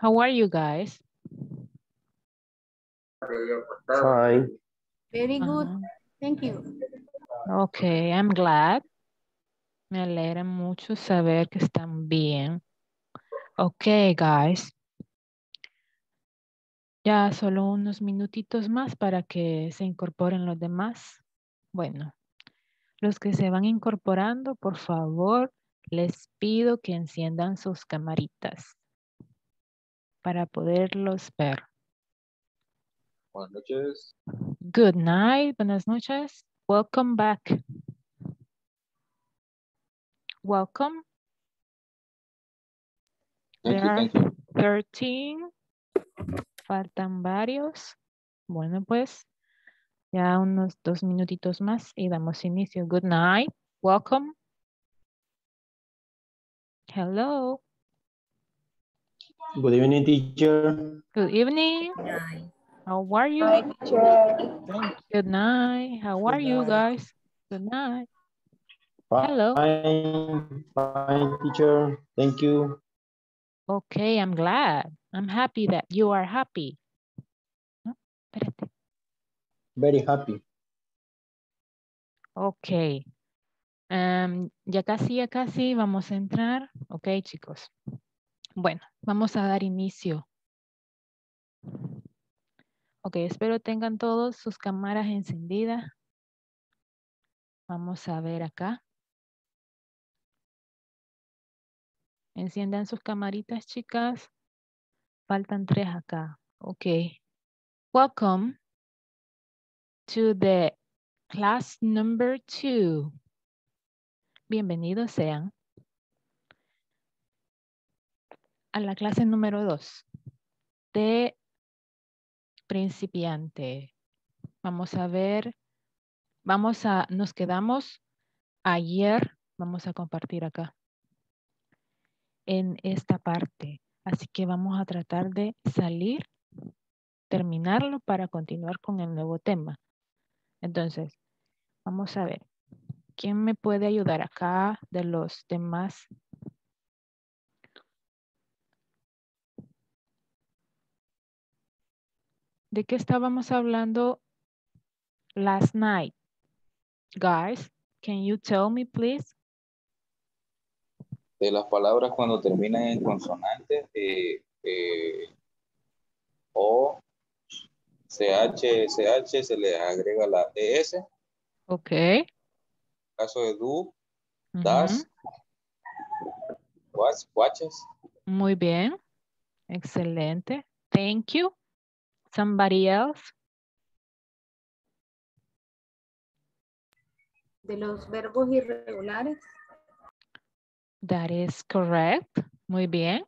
How are you guys? Fine. Very good. Thank you. Okay, I'm glad. Me alegra mucho saber que están bien. Okay, guys. Ya solo unos minutitos más para que se incorporen los demás. Bueno, los que se van incorporando, por favor, les pido que enciendan sus camaritas para poderlos ver. Buenas noches. Good night, buenas noches. Welcome back. Welcome. Thank you, There are you. 13. Faltan varios. Bueno, pues ya unos dos minutitos más y damos inicio. Good night. Welcome. Hello. Good evening, teacher. Good evening. How are you? Good night. How are you guys? Good night. Hello. Fine, fine, teacher. Thank you. Okay, I'm glad. I'm happy that you are happy. No, espérate. Very happy. Ok. Um, ya casi, ya casi vamos a entrar. Ok, chicos. Bueno, vamos a dar inicio. Ok, espero tengan todos sus cámaras encendidas. Vamos a ver acá. Enciendan sus camaritas, chicas. Faltan tres acá. Ok. Welcome to the class number two. Bienvenidos sean a la clase número dos de principiante. Vamos a ver, vamos a, nos quedamos ayer, vamos a compartir acá en esta parte. Así que vamos a tratar de salir, terminarlo para continuar con el nuevo tema. Entonces, vamos a ver. ¿Quién me puede ayudar acá de los demás? ¿De qué estábamos hablando last night? Guys, can you tell me please? De las palabras cuando terminan en consonantes, eh, eh, O, CH, CH, se le agrega la ES. En Ok. caso de do, das, was, watches. Muy bien. Excelente. Thank you. Somebody else? De los verbos irregulares. That is correct. Muy bien.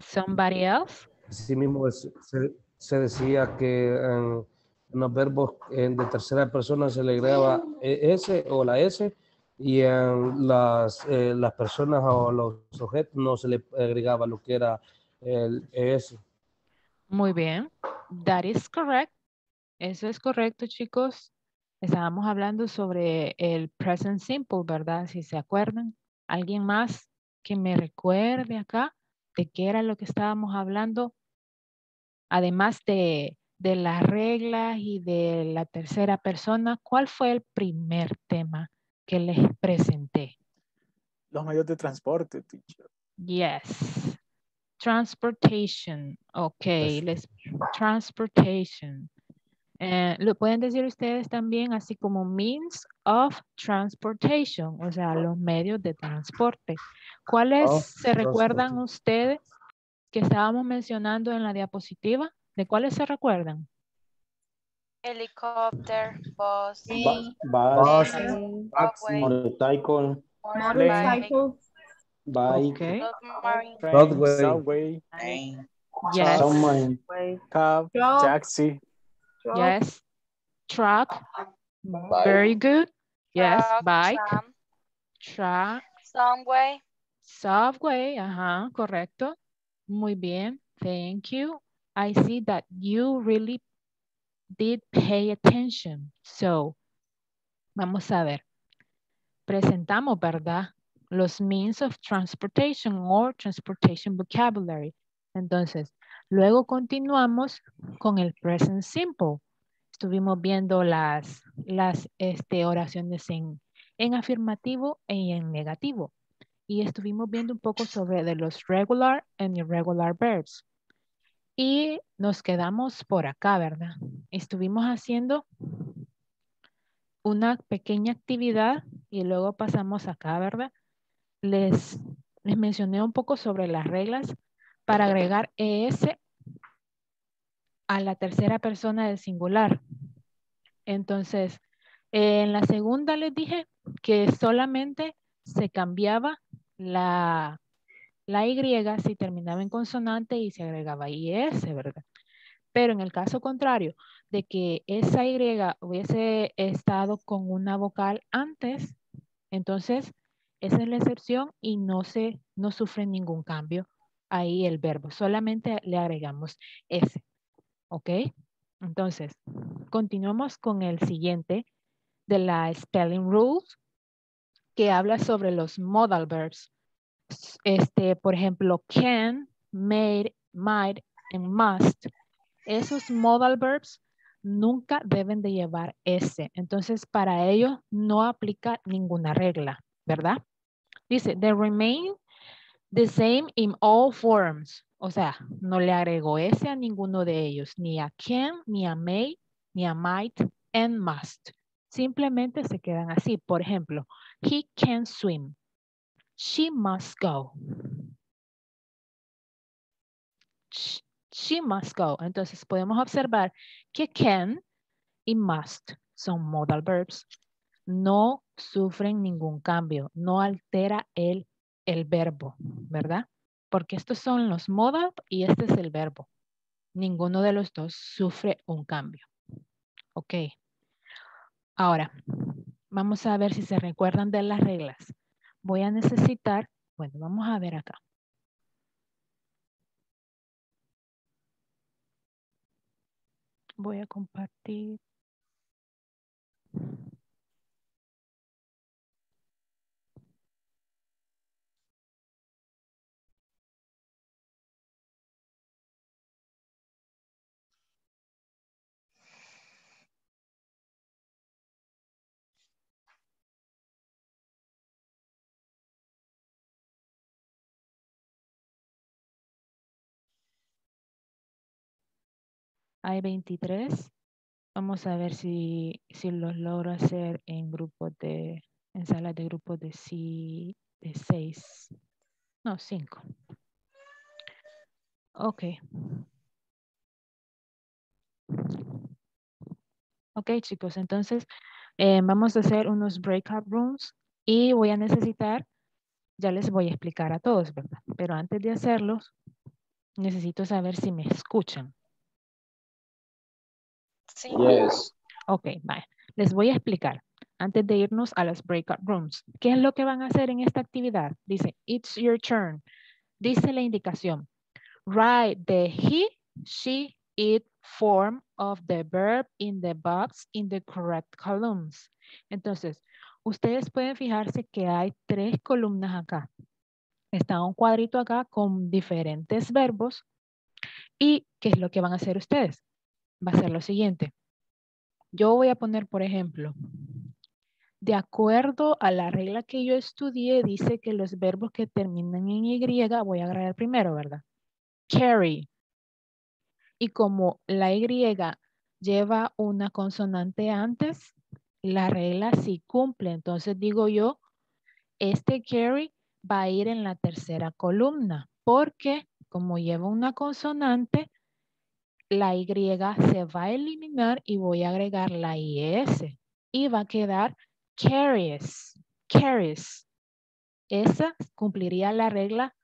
Somebody else? Así mismo es- se, se decía que en, en los verbos en de tercera persona se le agregaba S o la S y en las, eh, las personas o los objetos no se le agregaba lo que era el ES. Muy bien. That is correct. Eso es correcto, chicos. Estábamos hablando sobre el present simple, ¿verdad? Si se acuerdan. ¿Alguien más que me recuerde acá de qué era lo que estábamos hablando? Además de, de las reglas y de la tercera persona, ¿cuál fue el primer tema que les presenté? Los medios de transporte, teacher. Yes. Transportation. Ok, les transportation. Eh, lo pueden decir ustedes también así como means of transportation, o sea, los medios de transporte. ¿Cuáles Of se recuerdan ustedes que estábamos mencionando en la diapositiva? ¿De cuáles se recuerdan? Helicopter, bus. Bus, motorcycle, Motorcycle. Bike, Ok. submarine, Train, Subway. subway, Plane, Yes. submarine, cab, Truck. taxi, truck, Yes. Truck. Bike. Very good. Yes. truck, Bike. tram, Truck. subway, Subway, ajá, correcto. Muy bien, thank you. I see that you really did pay attention. So, vamos a ver. Presentamos, ¿verdad? Los means of transportation or transportation vocabulary. Entonces, luego continuamos con el present simple. Estuvimos viendo las, las este, oraciones en, en afirmativo y en negativo. Y estuvimos viendo un poco sobre de los regular and irregular verbs. Y nos quedamos por acá, ¿verdad? Estuvimos haciendo una pequeña actividad y luego pasamos acá, ¿verdad? Les, les mencioné un poco sobre las reglas para agregar ES a la tercera persona del singular. Entonces, en la segunda les dije que solamente se cambiaba la, la Y si terminaba en consonante y se agregaba IS, ¿verdad? Pero en el caso contrario, de que esa Y hubiese estado con una vocal antes, entonces esa es la excepción y no, se, no sufre ningún cambio ahí el verbo. Solamente le agregamos S. ¿Ok? Entonces, continuamos con el siguiente de la Spelling Rules, que habla sobre los modal verbs. Este, por ejemplo, can, made, might, and must. Esos modal verbs nunca deben de llevar S. Entonces, para ello no aplica ninguna regla, ¿verdad? Dice, they remain the same in all forms. O sea, no le agregó S a ninguno de ellos, ni a can, ni a may, ni a might, and must. Simplemente se quedan así. Por ejemplo, he can swim. She must go. She, she must go. Entonces podemos observar que can y must son modal verbs. No sufren ningún cambio, no altera el, el verbo, ¿verdad? Porque estos son los modal y este es el verbo. Ninguno de los dos sufre un cambio. Ok. Ahora, vamos a ver si se recuerdan de las reglas. Voy a necesitar, bueno, vamos a ver acá. Voy a compartir. Hay 23. Vamos a ver si, si los logro hacer en grupos de, en salas de grupos de, si, de 6. No, 5. Ok. Ok, chicos, entonces eh, vamos a hacer unos breakout rooms y voy a necesitar, ya les voy a explicar a todos, ¿verdad? Pero antes de hacerlos, necesito saber si me escuchan. Sí. Yes. Ok, vale. Les voy a explicar antes de irnos a los breakout rooms. ¿Qué es lo que van a hacer en esta actividad? Dice, it's your turn. Dice la indicación. Write the he, she, it form of the verb in the box in the correct columns. Entonces, ustedes pueden fijarse que hay tres columnas acá. Está un cuadrito acá con diferentes verbos. ¿Y qué es lo que van a hacer ustedes? Va a ser lo siguiente. Yo voy a poner, por ejemplo, de acuerdo a la regla que yo estudié, dice que los verbos que terminan en Y, voy a agregar primero, ¿verdad? Carry. Y como la Y lleva una consonante antes, la regla sí cumple. Entonces digo yo, este carry va a ir en la tercera columna, porque como lleva una consonante, la Y se va a eliminar y voy a agregar la IS. Y va a quedar carries, carries. Esa cumpliría la regla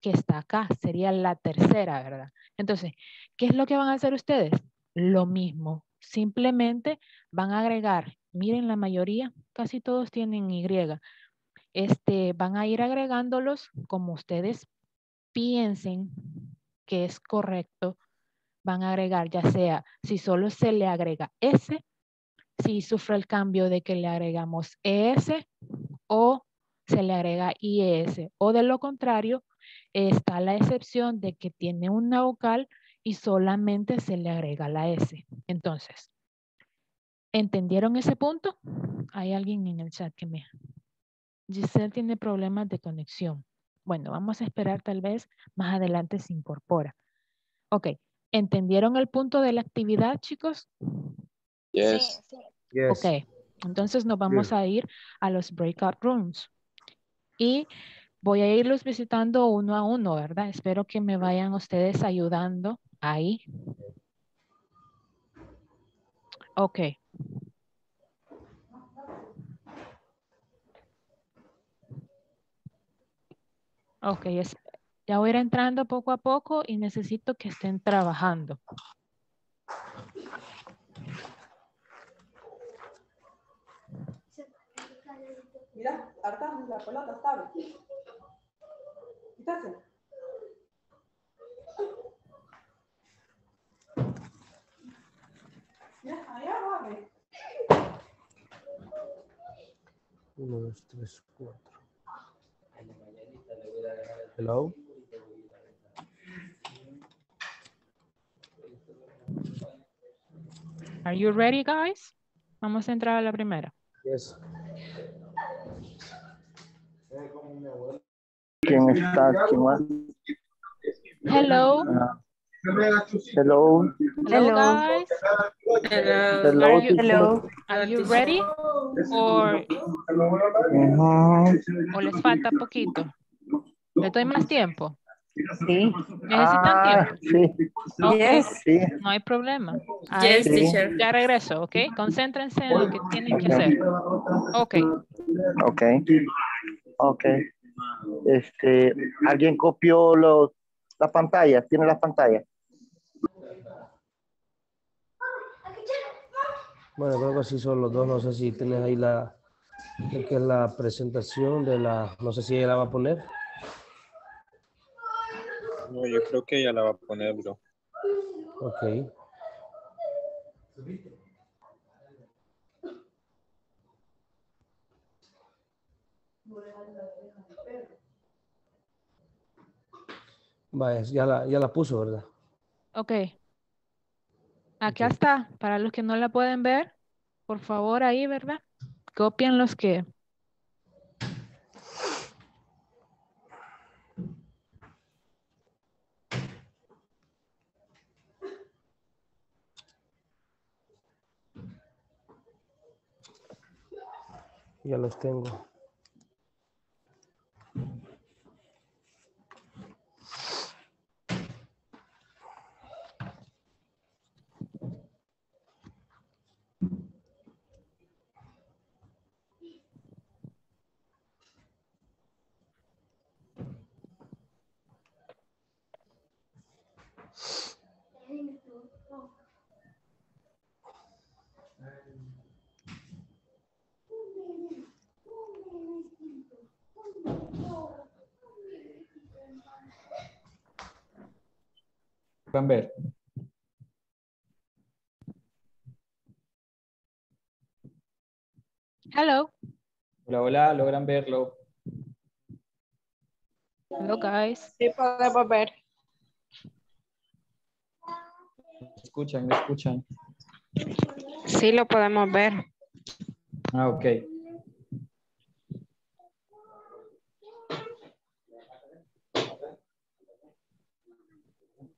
que está acá, sería la tercera, ¿verdad? Entonces, ¿qué es lo que van a hacer ustedes? Lo mismo, simplemente van a agregar, miren la mayoría, casi todos tienen Y. Este, van a ir agregándolos como ustedes piensen que es correcto van a agregar ya sea si solo se le agrega S, si sufre el cambio de que le agregamos ES o se le agrega IES o de lo contrario, está la excepción de que tiene una vocal y solamente se le agrega la S. Entonces, ¿entendieron ese punto? Hay alguien en el chat que me... Giselle tiene problemas de conexión. Bueno, vamos a esperar tal vez más adelante se incorpora. Ok, ¿entendieron el punto de la actividad, chicos? Yes. Sí. Ok, entonces nos vamos a ir a los breakout rooms. Y voy a irlos visitando uno a uno, ¿verdad? Espero que me vayan ustedes ayudando ahí. Ok. Ok, es- ya voy a ir entrando poco a poco y necesito que estén trabajando. Mira, harta la pelota estaba. Quítase. Mira, allá va, ve. Uno, dos, tres, cuatro. Hello. Are you ready, guys? Vamos a entrar a la primera. Yes. ¿Quién está? ¿Quién más? Hello. Hello. Hello, guys. Hello. Are you, Hello. are you ready? Or, o les falta poquito? ¿Le doy más tiempo? Sí. ¿Necesitan Ah, tiempo? sí, Ok, sí. no hay problema. Yes, ya regreso, ¿ok? Concéntrense en lo que tienen que hacer. Ok. Ok. Ok. Este, ¿alguien copió los, la pantalla? ¿Tiene la pantalla? Bueno, creo que así son los dos. No sé si tienes ahí la, que es la presentación de la, no sé si ella la va a poner. No, yo creo que ella la va a poner, bro. Ok. Vaya, ya la, ya la puso, ¿verdad? Ok. Acá Ok. está. Para los que no la pueden ver, por favor ahí, ¿verdad? Copian los que... Ya los tengo. Pueden ver. Hello. Hola, hola, logran verlo. Hello, guys. Sí podemos ver. ¿Me escuchan? ¿Me escuchan? Sí lo podemos ver. Ah, ok.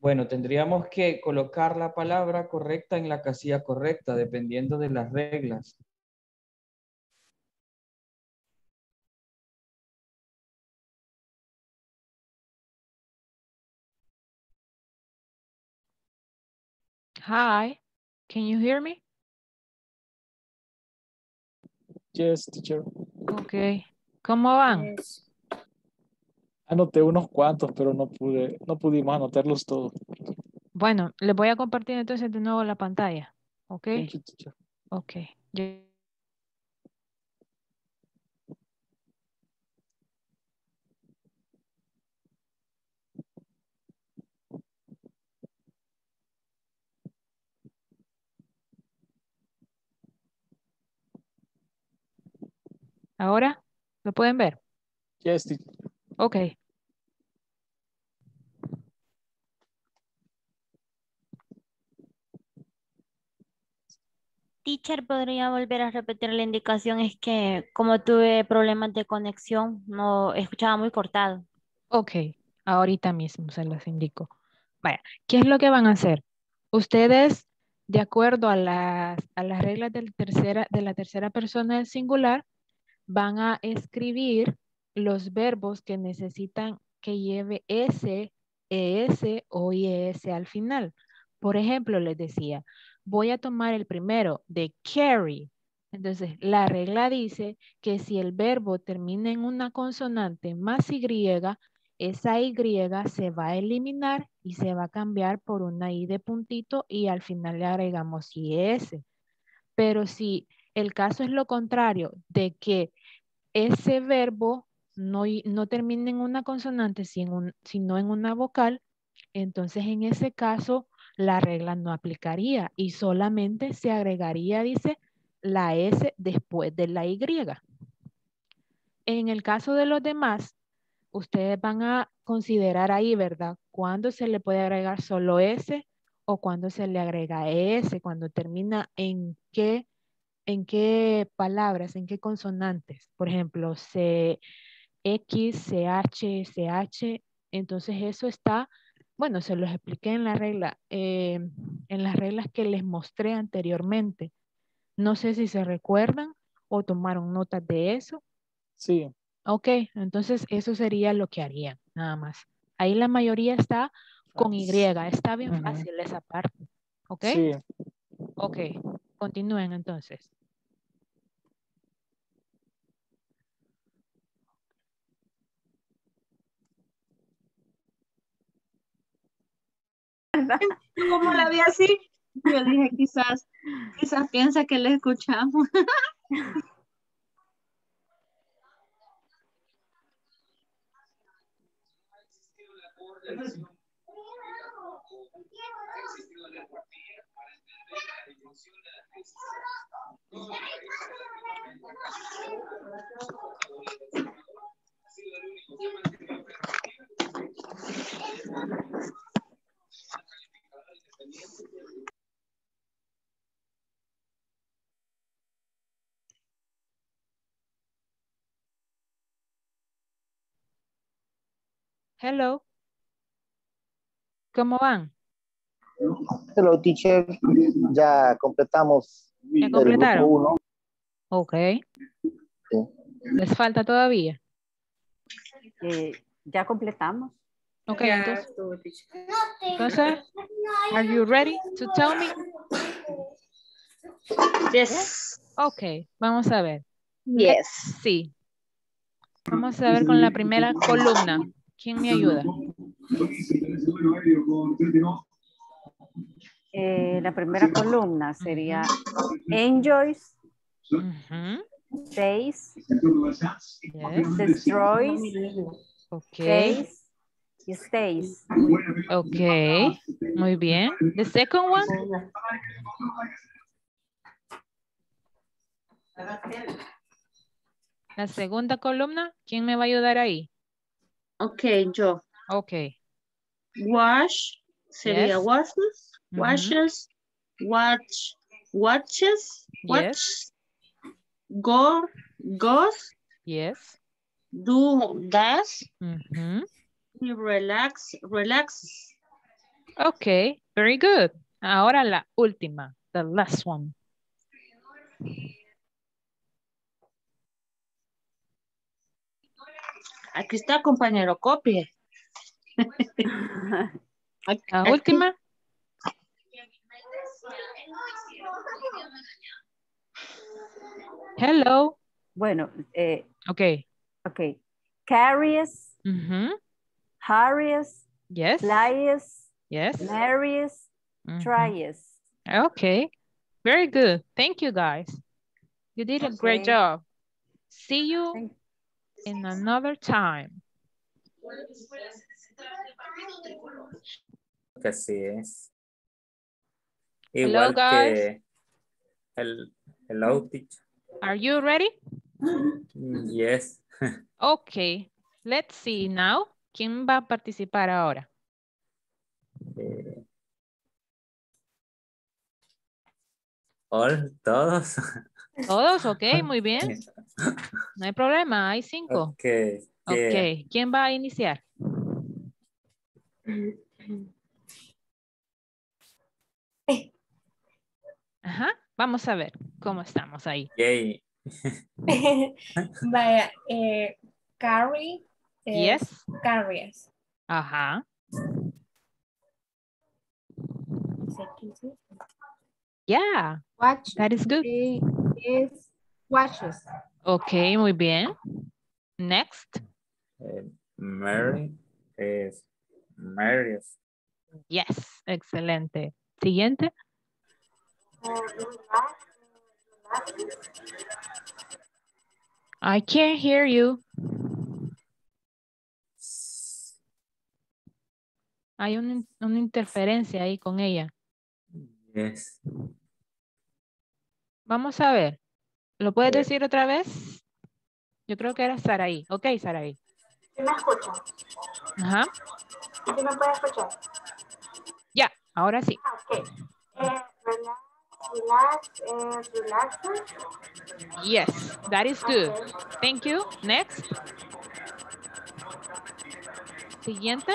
Bueno, tendríamos que colocar la palabra correcta en la casilla correcta, dependiendo de las reglas. Hi. Can you hear me? Yes, teacher. Ok. ¿Cómo van? Anoté unos cuantos, pero no pude, no pudimos anotarlos todos. Bueno, les voy a compartir entonces de nuevo la pantalla. Ok. Ok. Yo- Ahora, ¿lo pueden ver? Yes, teacher. Okay. Teacher, podría volver a repetir la indicación, es que como tuve problemas de conexión, no escuchaba muy cortado. Ok, ahorita mismo se las indico. Vaya, ¿qué es lo que van a hacer? Ustedes, de acuerdo a las, a las reglas del tercera, de la tercera persona del singular, van a escribir los verbos que necesitan que lleve S, ES o IES al final. Por ejemplo, les decía, voy a tomar el primero de carry. Entonces, la regla dice que si el verbo termina en una consonante más Y, esa Y se va a eliminar y se va a cambiar por una I de puntito y al final le agregamos IS. Pero si el caso es lo contrario, de que ese verbo no, no termina en una consonante, sino en una vocal, entonces en ese caso la regla no aplicaría y solamente se agregaría, dice, la S después de la Y. En el caso de los demás, ustedes van a considerar ahí, ¿verdad? Cuándo se le puede agregar solo S o cuándo se le agrega S, cuando termina en qué, en qué palabras, en qué consonantes. Por ejemplo, C, X, CH, CH. Entonces eso está bueno, se los expliqué en la regla, eh, en las reglas que les mostré anteriormente. No sé si se recuerdan o tomaron notas de eso. Sí. Ok, entonces eso sería lo que harían, nada más. Ahí la mayoría está con Y, está bien fácil esa parte. ¿Ok? Sí. Ok, continúen entonces. Como la vi así, yo dije quizás, quizás piensa que le escuchamos. Hello. ¿Cómo van? Hello, teacher. Ya completamos. ¿Ya el completaron? grupo uno. Ok. Sí. ¿Les falta todavía? Eh, ya completamos. Ok, entonces, entonces, are you ready to tell me? Yes. Ok, vamos a ver. Yes. Sí. Vamos a ver con la primera columna. ¿Quién me ayuda? Eh, la primera columna sería enjoys, says, yes, destroys, Ok, stays y stays. ok. Muy bien. The second one? La segunda columna, ¿quién me va a ayudar ahí? Ok, yo. Ok. Wash sería Yes. washes, washes, watch, watches, watch, Yes. go, goes, Yes. do, does, Ujú. Y relax, relax. Ok, very good. Ahora la última, the last one. Aquí está, compañero, copie. La última. Hello. Bueno, eh, Ok. ok. Carries. Hurries, Yes. flies, Yes. marries, Ujú. Mm-hmm. tries. Okay. Very good. Thank you guys. You did a great job. See you Thank- in another time. que así es. Hello, Igual guys. que el, hello, teacher. Are you ready? Yes. Okay. Let's see now. ¿Quién va a participar ahora? Eh, All, todos. Todos, ok, muy bien. No hay problema, hay cinco. Ok. yeah. Ok, ¿quién va a iniciar? Ajá, vamos a ver cómo estamos ahí. Yay. Vaya, eh, carry. Es Yes. Carries. Ajá. Yeah, Watch that is good. is watches. Ok, muy bien. Next. Eh, Mary es Mary's. Yes, excelente. Siguiente. I can't hear you. Hay una, una interferencia ahí con ella. Yes. Vamos a ver. ¿Lo puedes Eh. decir otra vez? Yo creo que era Saraí. Ok, Saraí. ¿Sí me escuchan? Ajá. ¿Sí me puede escuchar? Ya, ahora sí. Ah, ok. Eh, relax, relax, eh, relax. Yes, that is good. Thank you. Next. Siguiente.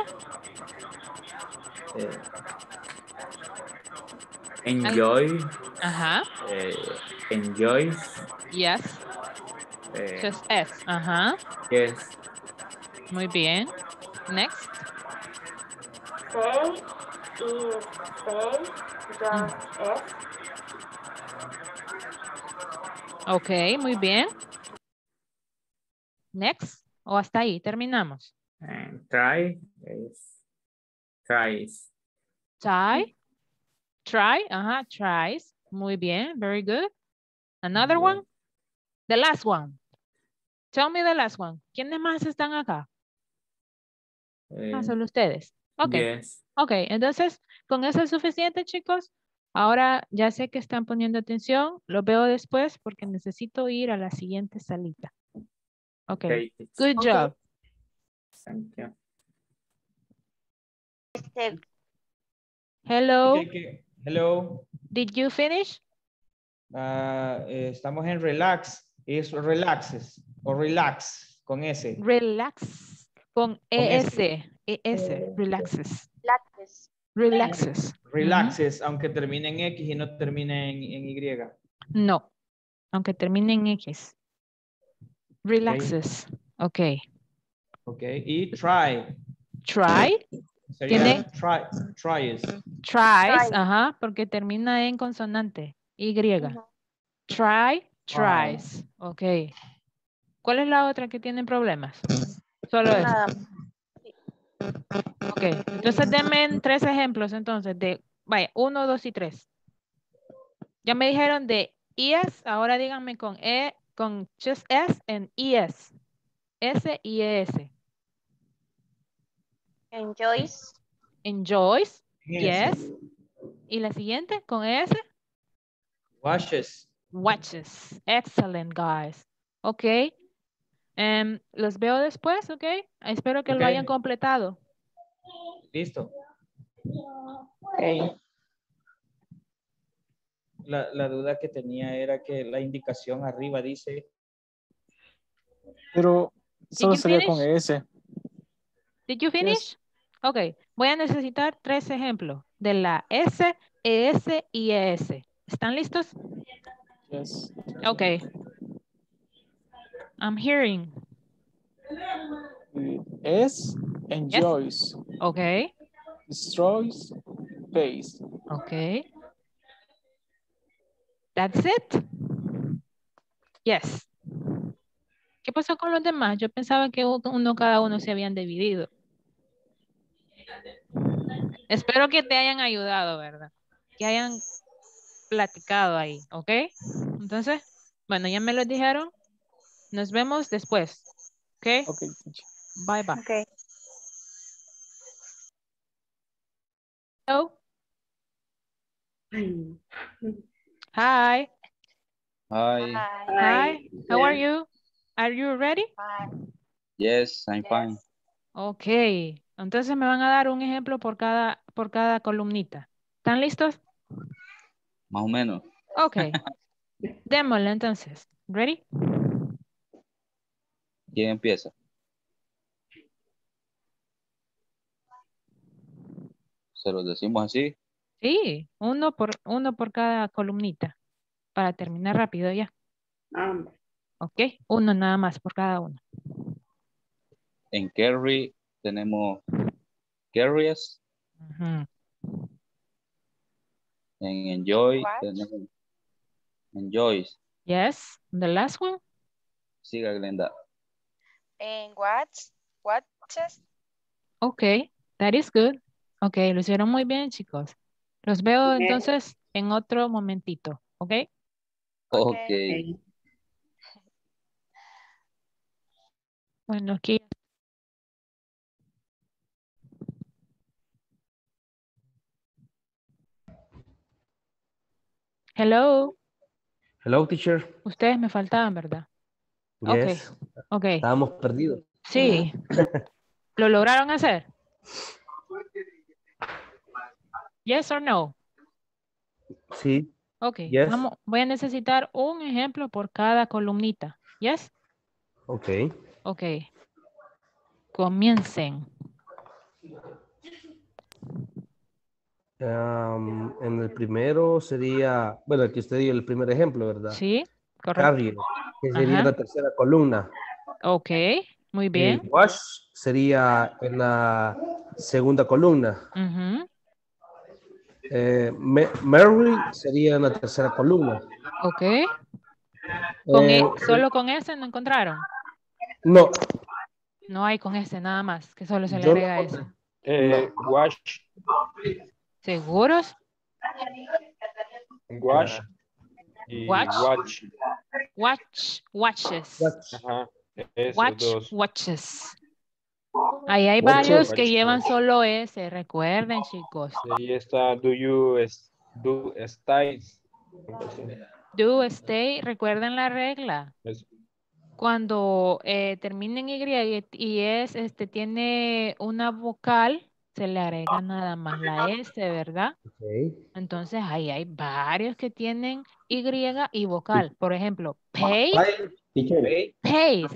Eh, enjoy. Ajá. eh, enjoy. Yes. eh, Just S. Ajá. yes. Muy bien. Next. Say is say, just es. Ok, muy bien. Next. O hasta ahí, terminamos. And try is tries. Try. Try. Ajá, tries. Muy bien. Very good. Another one. The last one. Tell me the last one. ¿Quiénes más están acá? eh, Ah, solo ustedes. Ok. Yes. Ok, entonces con eso es suficiente, chicos. Ahora ya sé que están poniendo atención. Lo veo después porque necesito ir a la siguiente salita. Ok. Okay. Good Okay. job. Thank you. Hello. Ok, que- Hello. Did you finish? Ah, eh, estamos en relax. Es relaxes o relax con S. Relax. Con ES. S. ES. Relaxes. Relaxes. Relaxes. Relaxes, aunque termine en X y no termine en, en Y. No. Aunque termine en X. Relaxes. Ok. Ok. Y try. Try. Sería Tiene- try, tries. Tries. Try. Ajá. Porque termina en consonante. Y. Try. Tries. Ok. ¿Cuál es la otra que tienen problemas? Solo eso. Ok. Entonces denme en tres ejemplos entonces de, vaya, uno, dos y tres. Ya me dijeron de ES, ahora díganme con E, con just S en ES. S y ES. Enjoys. Enjoys. Yes. Yes. Y la siguiente con ES. Washes. Watches. Excellent, guys. Ok. Em, los veo después, ok. Espero que lo hayan completado. Listo. Ok. La, la duda que tenía era que la indicación arriba dice Pero solo you sería con? S. Did you finish? Ok, voy a necesitar tres ejemplos de la S, ES y ES. ¿Están listos? Yes. Ok. I'm hearing. S enjoys, Ok, destroys, pays. ok. That's it. Yes. ¿Qué pasó con los demás? Yo pensaba que uno cada uno se habían dividido. Espero que te hayan ayudado, ¿verdad? Que hayan platicado ahí, ¿ok? Entonces, bueno, ya me lo dijeron. Nos vemos después, ¿ok? Okay. Bye, bye. Ok. Hello. Hi. Hi. Hi. How are you? Are you ready? Yes, I'm fine. Ok. Entonces me van a dar un ejemplo por cada, por cada columnita. ¿Están listos? Más o menos. Ok. Démosle entonces. Ready? ¿Quién empieza? ¿Se los decimos así? Sí, uno por, uno por cada columnita. Para terminar rápido ya. Ok, uno nada más por cada uno. En carry tenemos carries. En enjoy tenemos enjoys. Yes, the last one. Siga Glenda. En watch, watches, Ok, that is good. Ok, lo hicieron muy bien, chicos. Los veo entonces en otro momentito, ¿ok? Ok. Bueno, aquí. Hello, Hello, teacher. ustedes me faltaban, ¿verdad? Yes. ok. Estábamos perdidos. Sí. ¿Lo lograron hacer? Yes or no? Sí. Ok, Yes. vamos, voy a necesitar un ejemplo por cada columnita. Yes? Ok. Ok. Comiencen. En el primero sería, bueno, aquí usted dio el primer ejemplo, ¿verdad? Sí, correcto. Carrier, que sería Ajá. la tercera columna. Ok, muy bien. El wash sería en la segunda columna. Ujú, Eh, Ma- Mary sería en la tercera columna. Ok. Con Eh, e- solo con ese no encontraron. no, No hay con ese nada más, que solo se le no agrega ese. encontré. Eh, wash, ¿Seguros? wash y Watch. watch. Watch, watches. Ajá. Esos Watch, dos. watches. Ahí hay varios que Watch, llevan watch. solo ese, recuerden chicos. Ahí está, do you es- do stays. Do, stay, recuerden la regla. Cuando eh, termina en Y y- y es, este, tiene una vocal, se le agrega nada más la S, ¿verdad? Entonces ahí hay varios que tienen Y y vocal. Por ejemplo, pay, Teacher, pays.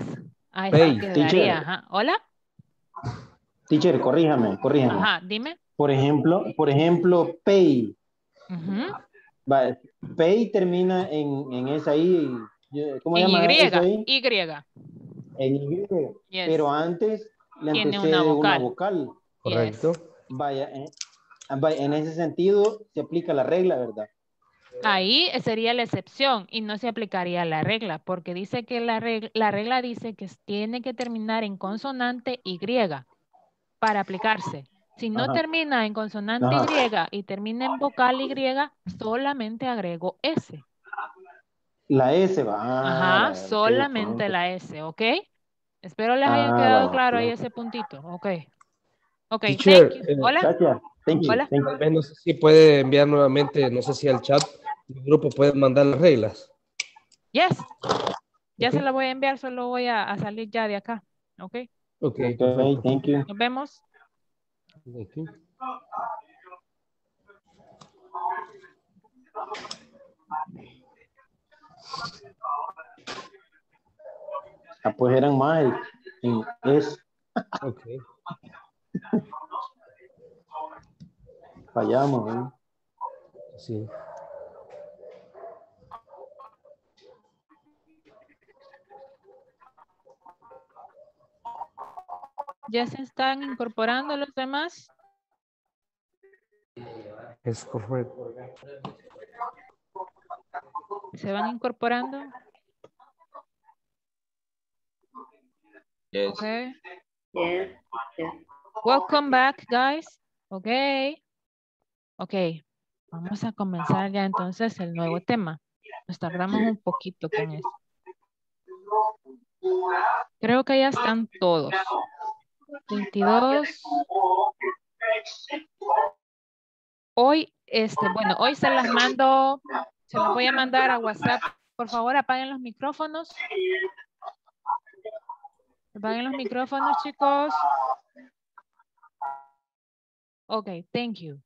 Ahí Pay, teacher. Ajá. Hola. teacher, corríjame, corríjame. Ajá, dime. Por ejemplo, por ejemplo, pay. Pay termina en, en esa I. ¿Cómo se En llama? Y, Y. En Y. Yes. Pero antes le Tiene antecede una una vocal. Correcto. Vaya, eh, vaya, en ese sentido se aplica la regla, ¿verdad? Ahí sería la excepción y no se aplicaría la regla, porque dice que la regla, la regla dice que tiene que terminar en consonante Y para aplicarse. Si no Ajá. termina en consonante Ajá. Y y termina en vocal Y, solamente agrego S. La S va. Ah, Ajá, solamente la S, ¿ok? Espero les haya Ah, quedado claro ahí ese puntito, ok. Ok, Teacher, thank you. eh, Hola. Gracias. Thank you. Hola. thank you. Tal vez no sé si puede enviar nuevamente, no sé si al chat del grupo puede mandar las reglas. Yes. Ya se Ok. la voy a enviar, solo voy a, a salir ya de acá. Ok. Ok, Ok, perfecto. thank you. Nos vemos. Thank you. Ah, pues eran más en- en es Ok. Fallamos, ¿eh? Sí. ¿Ya se están incorporando los demás? Es correcto. ¿Se van incorporando? Yes. Okay. Yes, yes. Welcome back, guys. Ok. Ok. Vamos a comenzar ya entonces el nuevo tema. Nos tardamos un poquito con eso. Creo que ya están todos. 22. Hoy, este, bueno, hoy se las mando, se las voy a mandar a WhatsApp. Por favor, apaguen los micrófonos. Apaguen los micrófonos, chicos. Ok, thank you.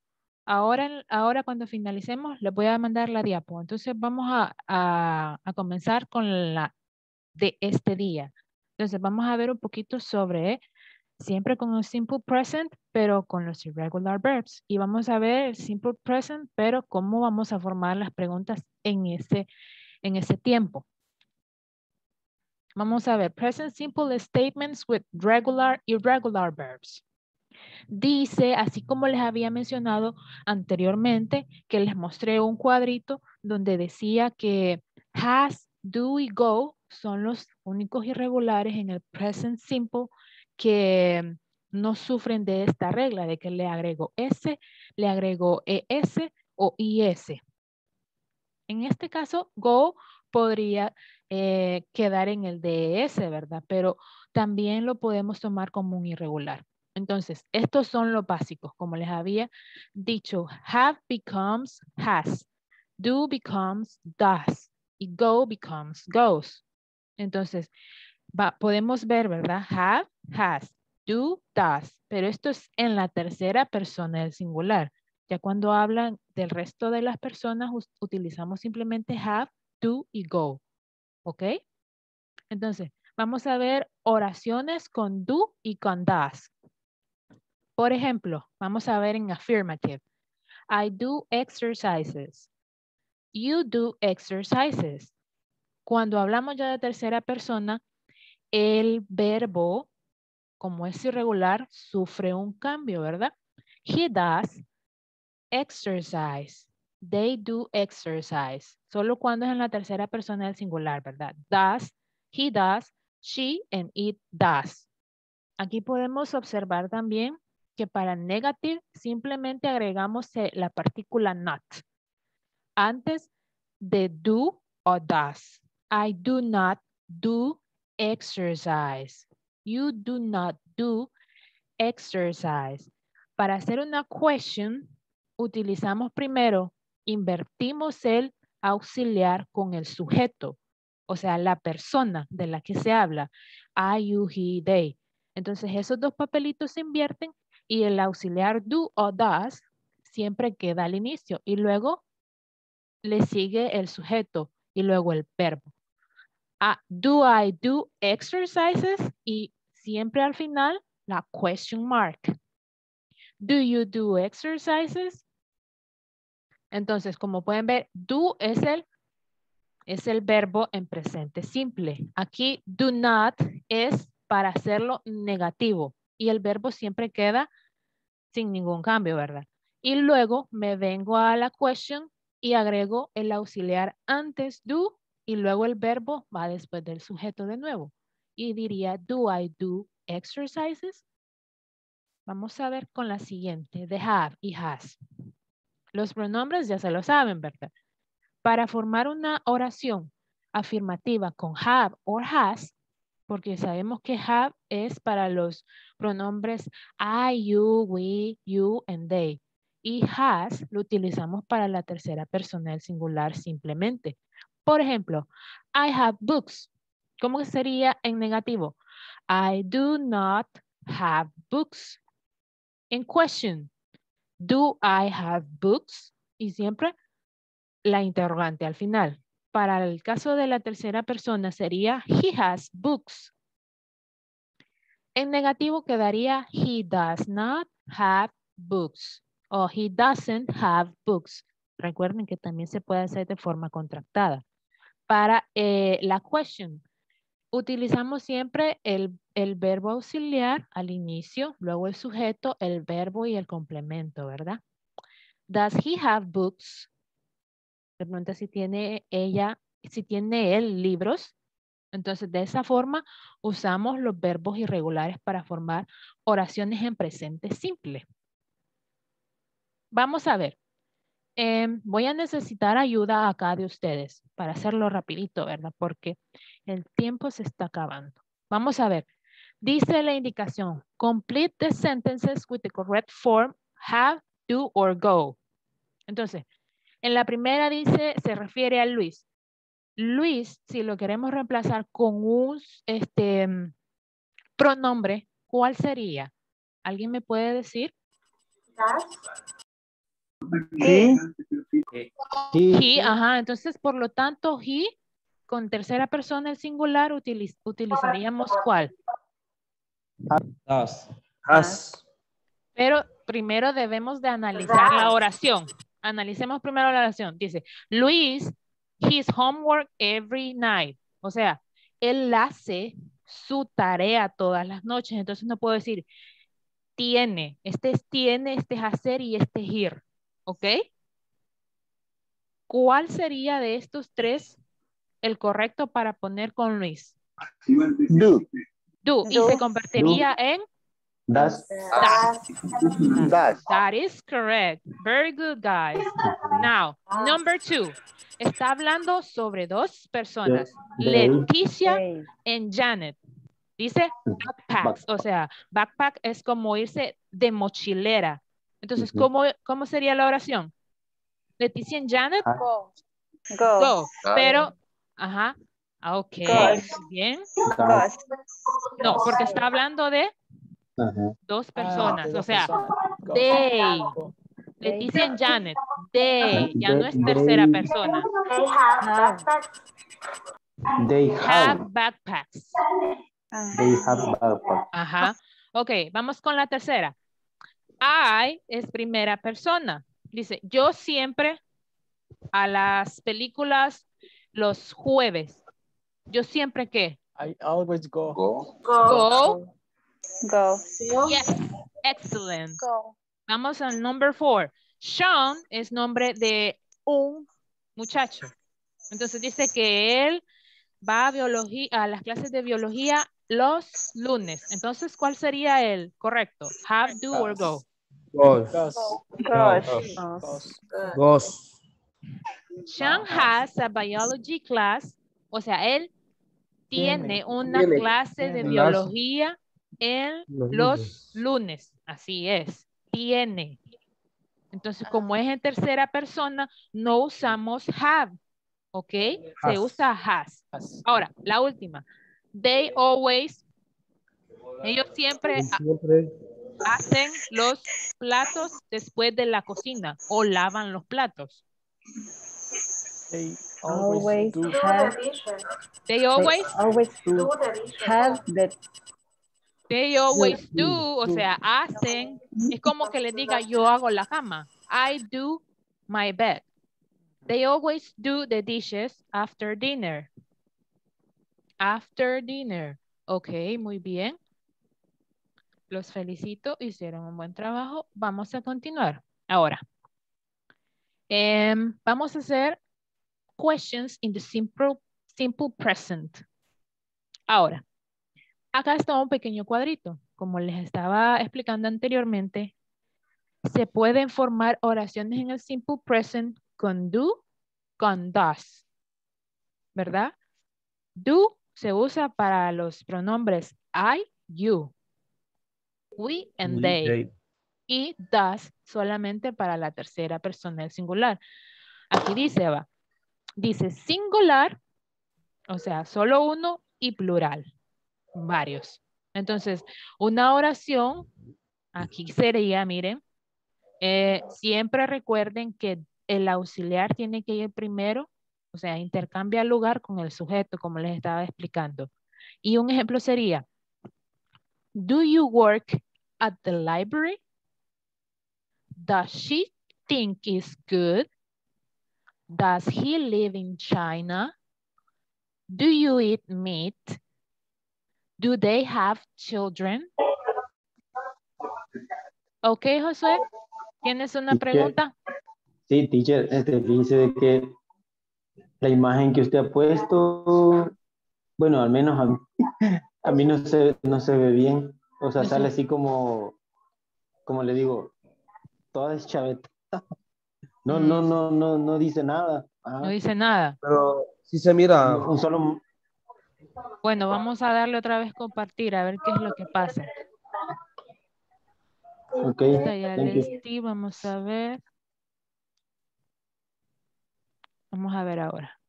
Ahora, ahora cuando finalicemos, les voy a mandar la diapo. Entonces vamos a, a- comenzar con la de este día. Entonces vamos a ver un poquito sobre, siempre con un simple present, pero con los irregular verbs. Y vamos a ver el simple present, pero cómo vamos a formar las preguntas en ese, en ese tiempo. Vamos a ver, present simple statements with regular, irregular verbs. Dice, así como les había mencionado anteriormente, que les mostré un cuadrito donde decía que has, do y go son los únicos irregulares en el present simple que no sufren de esta regla de que le agrego S, le agrego ES o IS. En este caso, go podría eh, quedar en el DES, ¿verdad? Pero también lo podemos tomar como un irregular. Entonces, estos son los básicos, como les había dicho. Have becomes has. Do becomes does. Y go becomes goes. Entonces, podemos ver, ¿verdad? Have, has. Do, does. Pero esto es en la tercera persona del singular. Ya cuando hablan del resto de las personas, utilizamos simplemente have, do y go. ¿Ok? Entonces, vamos a ver oraciones con do y con does. Por ejemplo, vamos a ver en affirmative. I do exercises. You do exercises. Cuando hablamos ya de tercera persona, el verbo, como es irregular, sufre un cambio, ¿verdad? He does exercise. They do exercise. Solo cuando es en la tercera persona del singular, ¿verdad? Does, he does, she and it does. Aquí podemos observar también que para negative simplemente agregamos eh, la partícula not antes de do o does. I do not do exercise. You do not do exercise. Para hacer una question, utilizamos primero, invertimos el auxiliar con el sujeto, o sea, la persona de la que se habla. I, you, he, they. Entonces, esos dos papelitos se invierten y el auxiliar do o does siempre queda al inicio y luego le sigue el sujeto y luego el verbo. Ah, do I do exercises? Y siempre al final la question mark. Do you do exercises? Entonces, como pueden ver, do es el, es el verbo en presente simple. Aquí, do not es para hacerlo negativo y el verbo siempre queda sin ningún cambio, ¿verdad? Y luego me vengo a la question y agrego el auxiliar antes do y luego el verbo va después del sujeto de nuevo. Y diría, do I do exercises? Vamos a ver con la siguiente, de have y has. Los pronombres ya se lo saben, ¿verdad? Para formar una oración afirmativa con have or has, porque sabemos que have es para los pronombres I, you, we, you, and they. Y has lo utilizamos para la tercera persona del singular simplemente. Por ejemplo, I have books. ¿Cómo sería en negativo? I do not have books. En question, do I have books? Y siempre la interrogante al final. Para el caso de la tercera persona sería he has books. En negativo quedaría he does not have books o he doesn't have books. Recuerden que también se puede hacer de forma contractada. Para eh, la question, utilizamos siempre el, el verbo auxiliar al inicio, luego el sujeto, el verbo y el complemento, ¿verdad? Does he have books? Pregunta si tiene ella, si tiene él libros. Entonces, de esa forma, usamos los verbos irregulares para formar oraciones en presente simple. Vamos a ver. Em, voy a necesitar ayuda acá de ustedes para hacerlo rapidito, ¿verdad? Porque el tiempo se está acabando. Vamos a ver. Dice la indicación, complete the sentences with the correct form, have, do, or go. Entonces, en la primera dice, se refiere a Luis. Luis, si lo queremos reemplazar con un este, pronombre, ¿cuál sería? ¿Alguien me puede decir? He. He, ajá. Entonces, por lo tanto, he, con tercera persona el singular, utiliz- utilizaríamos cuál. Does. Has. Pero primero debemos de analizar la oración. Analicemos primero la oración. Dice, Luis, his homework every night. O sea, él hace su tarea todas las noches. Entonces no puedo decir, tiene. Este es tiene, este es hacer y este es ir. ¿Ok? ¿Cuál sería de estos tres el correcto para poner con Luis? Do. Do. Y se convertiría en Das. that. That is correct. Very good, guys. Now, number two. Está hablando sobre dos personas. Leticia y Janet. Dice backpacks, o sea, backpack es como irse de mochilera. Entonces. ¿cómo, cómo sería la oración? Leticia y Janet, Go. go. Ah. Pero, ajá, ah, ok, bien. No, porque está hablando de Ajá. dos personas, de o sea, personas. Go. they. Leticia y Janet, they, ya no es tercera they- persona. They Have have. backpacks. They have backpack. Ajá. Ok, vamos con la tercera. I es primera persona. Dice, yo siempre a las películas los jueves. Yo siempre qué? I always go. Go. Go. Go. Yes. Excellent. Go. Vamos al number four. Sean es nombre de un muchacho. Entonces dice que él va a, biología, a las clases de biología los lunes. Entonces, ¿cuál sería el correcto? Have, do, or go? Goes. Goes. Goes. Goes. Goes. Sean has a biology class. O sea, él tiene una clase de biología en Los los lunes. Así es. Tiene. Entonces, como es en tercera persona, no usamos have. ¿Ok? Se usa has. Has. Ahora, la última. They always. Ellos siempre hacen los platos después de la cocina o lavan los platos. They Always always do. have. They they always, always do have the they always do, o sea, hacen. Es como que les diga, yo hago la cama. I do my bed. They always do the dishes after dinner. After dinner. Ok, muy bien. Los felicito, hicieron un buen trabajo. Vamos a continuar. Ahora, em, vamos a hacer questions in the simple, simple present. Ahora, acá está un pequeño cuadrito. Como les estaba explicando anteriormente, se pueden formar oraciones en el simple present con do, con does. ¿Verdad? Do se usa para los pronombres I, you, we and they. They. Y does solamente para la tercera persona del singular. Aquí dice, va, dice singular, o sea, solo uno y plural, varios. Entonces, una oración, aquí sería, miren, eh, siempre recuerden que el auxiliar tiene que ir primero, o sea, intercambia lugar con el sujeto, como les estaba explicando. Y un ejemplo sería, do you work at the library? Does she think is good? Does he live in China? Do you eat meat? Do they have children? Ok, Josué, ¿tienes una Teacher. pregunta? Sí, teacher, este, de que la imagen que usted ha puesto, bueno, al menos a mí, a mí no, se, no se ve bien. O sea, sale así como, como le digo, toda deschaveta. No, no, Mm. no, no, no dice nada. Ajá. No dice nada. Pero sí se mira. Un solo, Bueno, vamos a darle otra vez compartir a ver qué es lo que pasa. ok, vamos a ver. Vamos a ver ahora.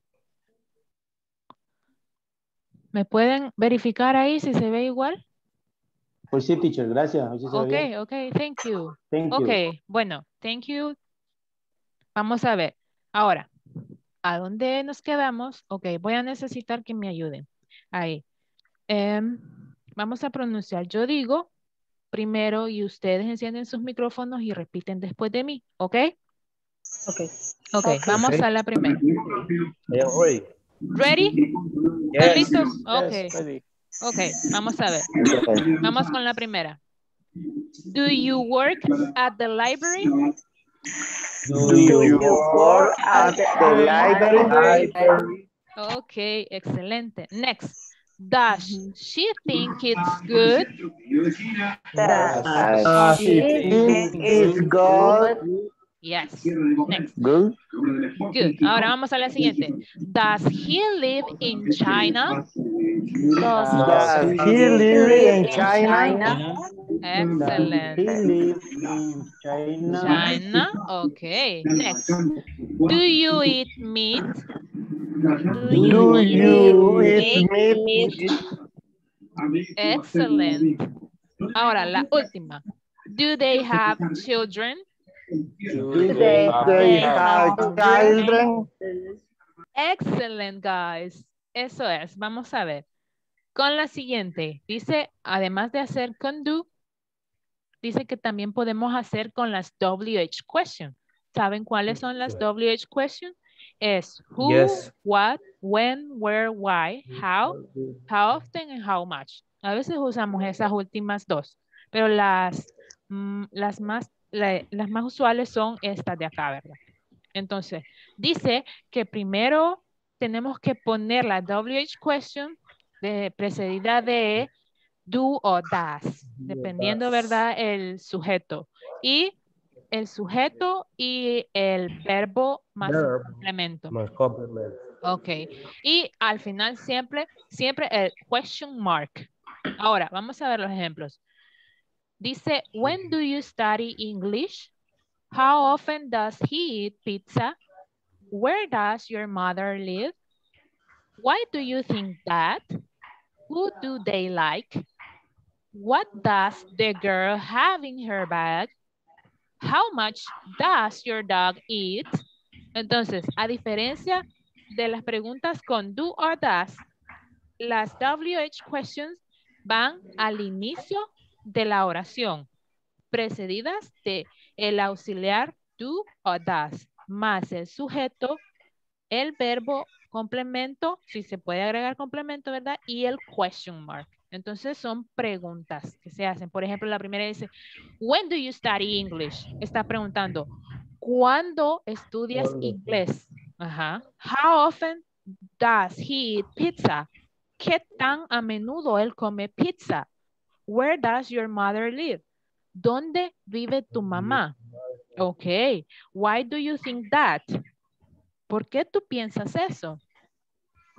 ¿Me pueden verificar ahí si se ve igual? Pues sí, teacher, gracias. Ve Ok, bien. ok, thank you. Thank you. Ok, bueno, thank you. Vamos a ver. Ahora, ¿a dónde nos quedamos? Ok, voy a necesitar que me ayuden. Ahí. Em, vamos a pronunciar. Yo digo primero y ustedes encienden sus micrófonos y repiten después de mí. ¿Ok? Ok. Ok, vamos a la primera. ready. ¿Ready? ¿Están Yes. listos? Yes, Ok. ready. Ok, vamos a ver. Vamos con la primera. Do you work at the library? Do you work at the library? Ok, excelente. Next. Does she think it's good? Uh, she think it's good. Yes. Next. Good. Good. Ahora vamos a la siguiente. Does he live in China? Does he live in China? Excellent. He lives in China. China. Okay. Next. Do you eat meat? Do you eat meat? Excellent. Ahora la última. Do they have children? Do they have children? Excellent, guys. Eso es. Vamos a ver. Con la siguiente. Dice, además de hacer con do, dice que también podemos hacer con las WH question. ¿Saben cuáles son las WH question? Es who, Yes. what, when, where, why, how, how often and how much. A veces usamos esas últimas dos, pero las, mm, las, más, la- las más usuales son estas de acá, ¿verdad? Entonces, dice que primero tenemos que poner la WH question de, precedida de do o does, dependiendo, ¿verdad? El sujeto. Y el sujeto y el verbo más Verb. complemento. Más complemento. Ok. Y al final siempre, siempre el question mark. Ahora, vamos a ver los ejemplos. Dice, when do you study English? How often does he eat pizza? Where does your mother live? Why do you think that? Who do they like? What does the girl have in her bag? How much does your dog eat? Entonces, a diferencia de las preguntas con do or does, las WH questions van al inicio de la oración, precedidas de el auxiliar do o does, más el sujeto, el verbo complemento, si se puede agregar complemento, ¿verdad? Y el question mark. Entonces son preguntas que se hacen. Por ejemplo, la primera dice, when do you study English? Está preguntando, ¿cuándo estudias inglés? Ajá. How often does he eat pizza? ¿Qué tan a menudo él come pizza? Where does your mother live? ¿Dónde vive tu mamá? Ok. Why do you think that? ¿Por qué tú piensas eso?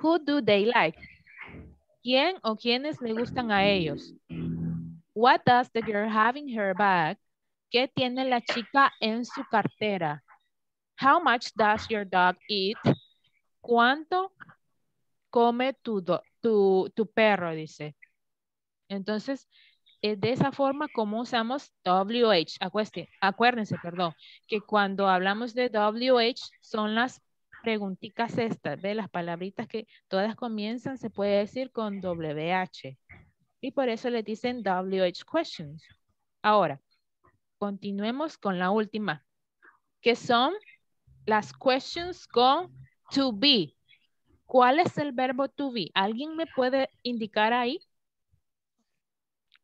Who do they like? ¿Quién o quiénes le gustan a ellos? What does the girl have in her bag? ¿Qué tiene la chica en su cartera? How much does your dog eat? ¿Cuánto come tu, perro? Dice. Entonces, es de esa forma como usamos WH. Acueste- acuérdense, perdón, que cuando hablamos de WH son las preguntitas estas, de las palabritas que todas comienzan, se puede decir con WH. Y por eso le dicen WH questions. Ahora, continuemos con la última, que son las questions con to be. ¿Cuál es el verbo to be? ¿Alguien me puede indicar ahí?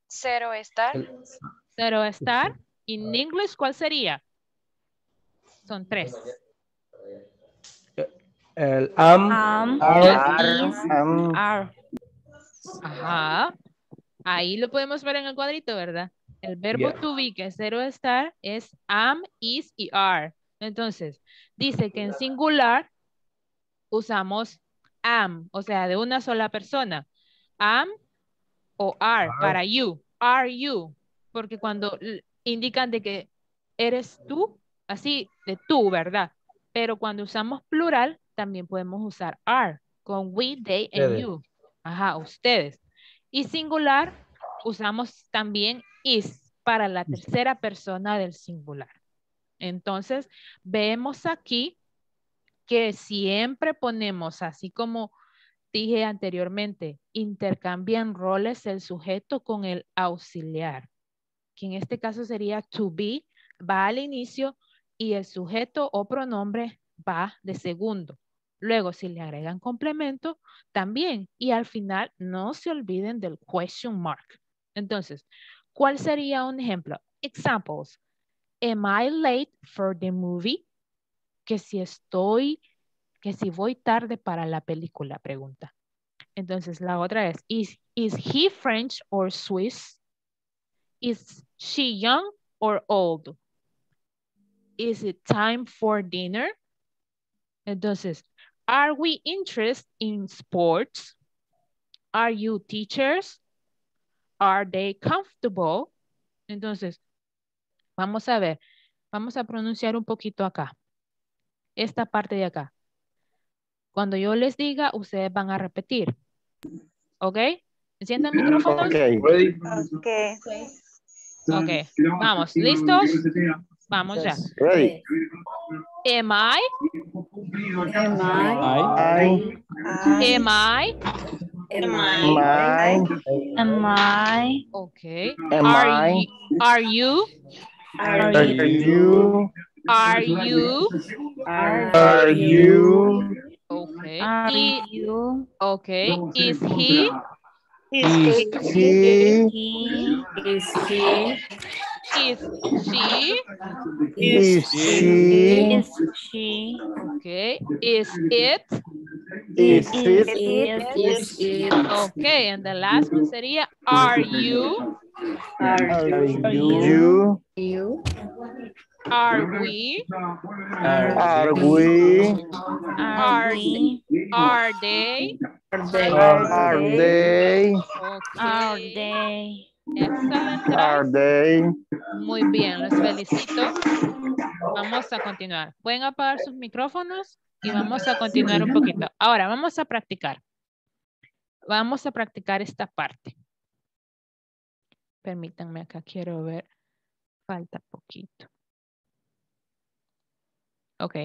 Cero estar. Cero estar. En English, ¿cuál sería? Son tres. El am, Am, are, is, Um, are. Ajá. Ahí lo podemos ver en el cuadrito, ¿verdad? El verbo Yeah. to be, que es cero estar, es am, is y are. Entonces, dice que en singular usamos am, o sea, de una sola persona. Am o are, para you. Are you. Porque cuando indican de que eres tú, así, de tú, ¿verdad? Pero cuando usamos plural, también podemos usar are, con we, they, and Ustedes. you. Ajá, ustedes. Y singular, usamos también is para la tercera persona del singular. Entonces, vemos aquí que siempre ponemos, así como dije anteriormente, intercambian roles el sujeto con el auxiliar, que en este caso sería to be, va al inicio y el sujeto o pronombre va de segundo. Luego, si le agregan complemento, también. Y al final, no se olviden del question mark. Entonces, ¿cuál sería un ejemplo? Examples. Am I late for the movie? Que si estoy, que si voy tarde para la película, pregunta. Entonces, la otra es, is, is he French or Swiss? Is she young or old? Is it time for dinner? Entonces, are we interested in sports? Are you teachers? Are they comfortable? Entonces, vamos a ver. Vamos a pronunciar un poquito acá. Esta parte de acá. Cuando yo les diga, ustedes van a repetir. ¿Ok? ¿Enciendan micrófonos? Okay. Ok. Ok. Vamos. ¿Listos? Vamos ya. Ready. Am I? Am I? I, Am I? my, Am I? Okay. Am are I? You, are you? are you, Are you? are you, Okay. Are you? okay. Is he? is he, He? Is he? Is she? is she, Is she? Okay. Is it? is Is it, it? Is it? Okay. And the last one sería, are you? are you, You? Are we? are we, Are Are we? Are they? Are they? are they, Are they? Excelente. are they, Muy bien, los felicito. Vamos a continuar. Pueden apagar sus micrófonos y vamos a continuar un poquito. Ahora, vamos a practicar. Vamos a practicar esta parte. Permítanme acá, quiero ver. Falta poquito. Ok.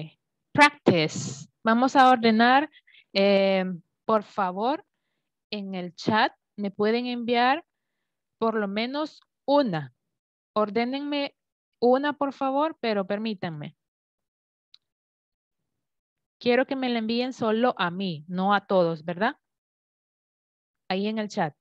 Practice. Vamos a ordenar, eh, por favor, en el chat me pueden enviar por lo menos una. Ordénenme una, por favor, pero permítanme. Quiero que me la envíen solo a mí, no a todos, ¿verdad? Ahí en el chat,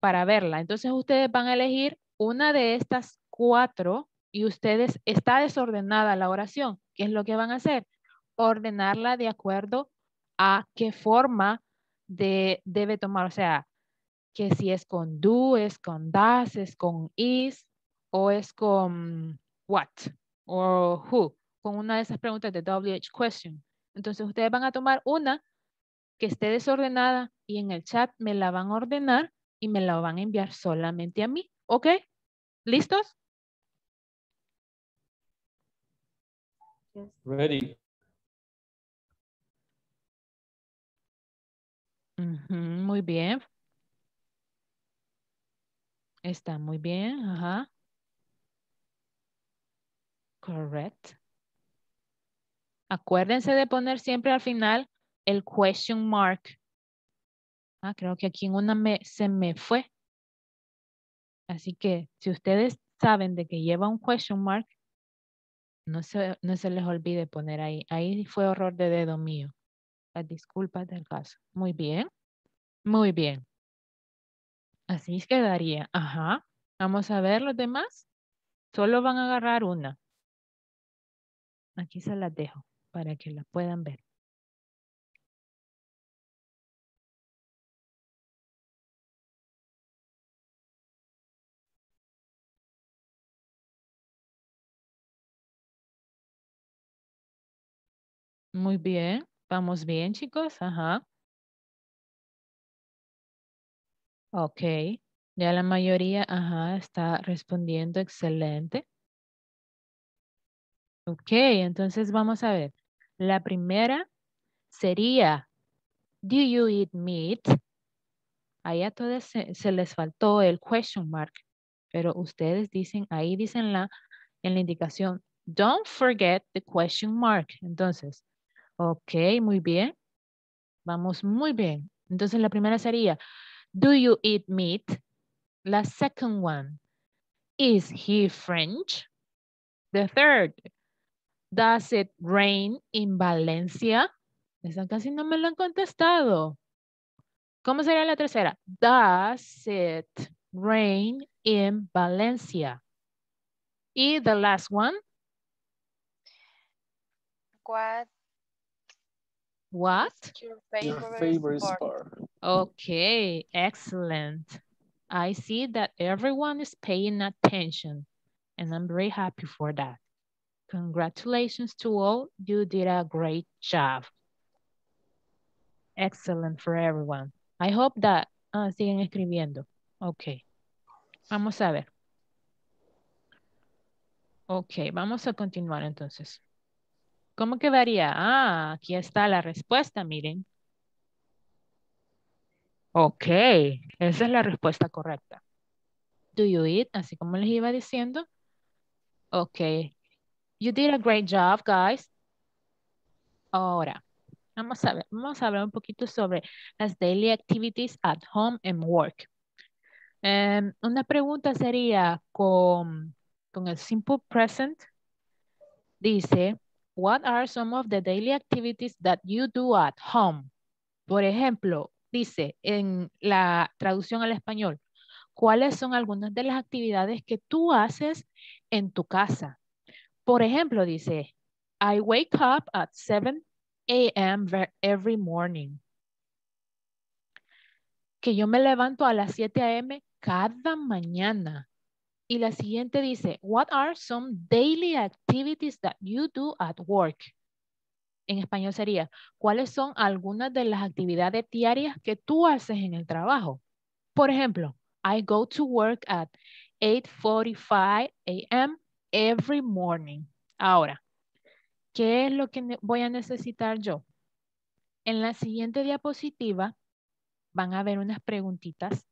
para verla. Entonces ustedes van a elegir una de estas cuatro y ustedes, está desordenada la oración. ¿Qué es lo que van a hacer? Ordenarla de acuerdo a qué forma de, debe tomar, o sea, que si es con do, es con does, es con is, o es con what, o who, con una de esas preguntas de WH question. Entonces ustedes van a tomar una que esté desordenada y en el chat me la van a ordenar y me la van a enviar solamente a mí. ¿Ok? ¿Listos? Ready. Muy bien. Está muy bien, ajá. Correct. Acuérdense de poner siempre al final el question mark. Ah, creo que aquí en una me, se me fue. Así que si ustedes saben de que lleva un question mark, no se, no se les olvide poner ahí. Ahí fue error de dedo mío. Las disculpas del caso. Muy bien. Muy bien. Así quedaría. Ajá. Vamos a ver los demás. Solo van a agarrar una. Aquí se las dejo para que la puedan ver. Muy bien. Vamos bien, chicos. Ajá. Ok. Ya la mayoría, ajá, está respondiendo excelente. Ok, entonces vamos a ver. La primera sería, do you eat meat? Ahí a todos se, se les faltó el question mark, pero ustedes dicen, ahí dicen la, en la indicación, Don't forget the question mark. Entonces, ok, muy bien. Vamos muy bien. Entonces la primera sería, do you eat meat? La second one, is he French? The third, does it rain in Valencia? Esa casi no me lo han contestado. ¿Cómo sería la tercera? Does it rain in Valencia? Y the last one, What What? your Your favorite, favorite sport? sport. Okay, excellent. I see that everyone is paying attention and I'm very happy for that. Congratulations to all. You did a great job. Excellent for everyone. I hope that ah, siguen escribiendo. Ok. Vamos a ver. Ok, vamos a continuar entonces. ¿Cómo quedaría? Ah, aquí está la respuesta, miren. Ok, esa es la respuesta correcta. Do you eat? Así como les iba diciendo. Ok. You did a great job, guys. Ahora, vamos a ver, vamos a hablar un poquito sobre las daily activities at home and work. Em, una pregunta sería con, con el simple present. Dice, what are some of the daily activities that you do at home? Por ejemplo, dice en la traducción al español, ¿cuáles son algunas de las actividades que tú haces en tu casa? Por ejemplo, dice, I wake up at 7 a.m. ver- every morning. Que yo me levanto a las 7 a.m. cada mañana. Y la siguiente dice, what are some daily activities that you do at work? En español sería, ¿cuáles son algunas de las actividades diarias que tú haces en el trabajo? Por ejemplo, I go to work at 8.45 a.m. every morning. Ahora, ¿qué es lo que voy a necesitar yo? En la siguiente diapositiva van a ver unas preguntitas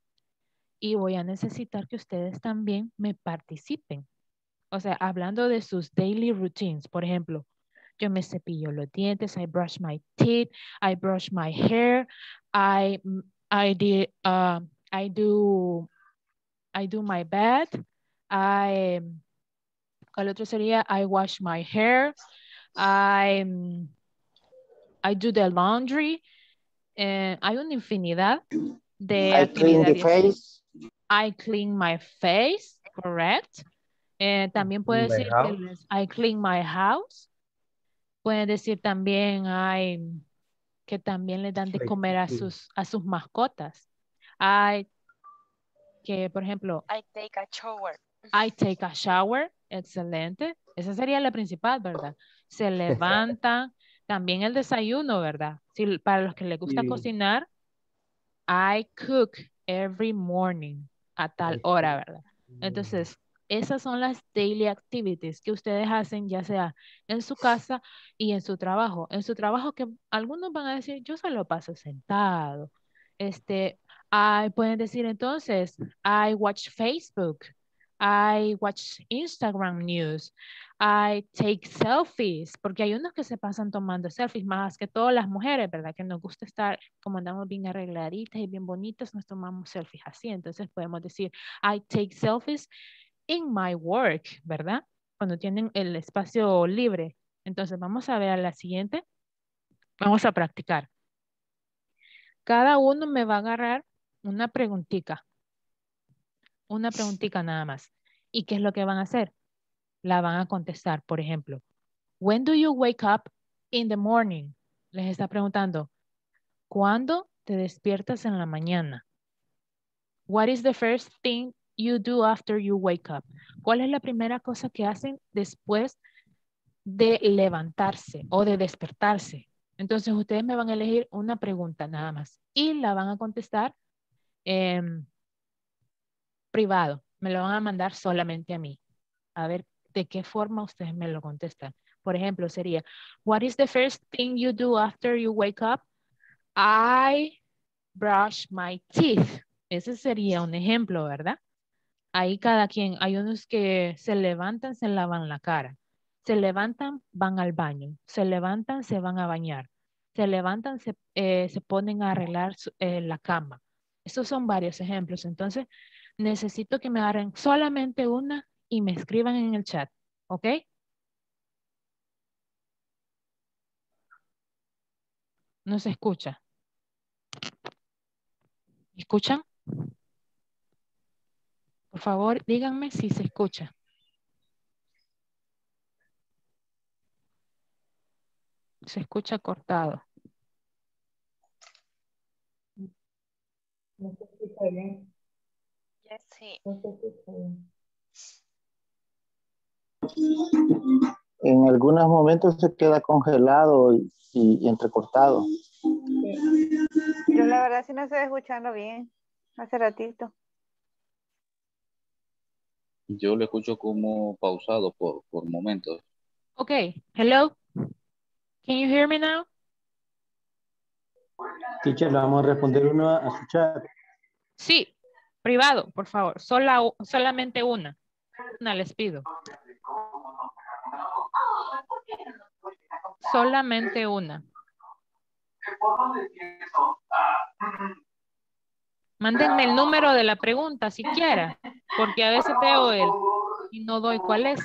y voy a necesitar que ustedes también me participen. O sea, hablando de sus daily routines, por ejemplo, yo me cepillo los dientes, I brush my teeth, I brush my hair, I, I, did, uh, I do, I do my bed, I, el otro sería I wash my hair, I, I do the laundry, eh, hay una infinidad de I clean the face. I clean my face, correct. Eh, también puede my decir house. I clean my house. Pueden decir también I, que también le dan de comer a sus, a sus mascotas. I, que por ejemplo, I take a shower. I take a shower, excelente. Esa sería la principal, ¿verdad? Se levantan, también el desayuno, ¿verdad? Si, para los que les gusta Sí. cocinar, I cook every morning a tal hora, ¿verdad? Entonces, esas son las daily activities que ustedes hacen, ya sea en su casa y en su trabajo. En su trabajo que algunos van a decir, yo solo paso sentado. Este, I, pueden decir entonces, I watch Facebook, I watch Instagram news, I take selfies, porque hay unos que se pasan tomando selfies, más que todas las mujeres, ¿verdad? Que nos gusta estar, como andamos bien arregladitas y bien bonitas, nos tomamos selfies así. Entonces podemos decir, I take selfies in my work, ¿verdad? Cuando tienen el espacio libre. Entonces vamos a ver a la siguiente. Vamos a practicar. Cada uno me va a agarrar una preguntita. Una preguntita nada más. ¿Y qué es lo que van a hacer? La van a contestar, por ejemplo. When do you wake up in the morning? Les está preguntando. ¿Cuándo te despiertas en la mañana? What is the first thing you do after you wake up? ¿Cuál es la primera cosa que hacen después de levantarse o de despertarse? Entonces ustedes me van a elegir una pregunta nada más y la van a contestar en privado. Me lo van a mandar solamente a mí. A ver de qué forma ustedes me lo contestan. Por ejemplo, sería, what is the first thing you do after you wake up? I brush my teeth. Ese sería un ejemplo, ¿verdad? Ahí cada quien, hay unos que se levantan, se lavan la cara. Se levantan, van al baño. Se levantan, se van a bañar. Se levantan, se, eh, se ponen a arreglar eh, la cama. Estos son varios ejemplos. Entonces, necesito que me agarren solamente una y me escriban en el chat. ¿Ok? No se escucha. ¿Me ¿Escuchan? Por favor, díganme si se escucha. Se escucha cortado. No se escucha bien. Yes, sí. No se escucha bien. En algunos momentos se queda congelado y, y entrecortado. Yo la verdad sí no estoy escuchando bien. Hace ratito. Yo lo escucho como pausado por, por momentos. Okay, hello. Can you hear me now? Teacher, le vamos a responder uno a, a su chat. Sí, privado, por favor. Sola, solamente una. Una les pido. Solamente una. Mándenme el número de la pregunta siquiera, porque a veces veo el y no doy cuál es.